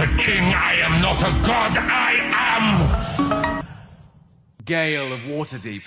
a king, I am not a god, I am... Gale of Waterdeep.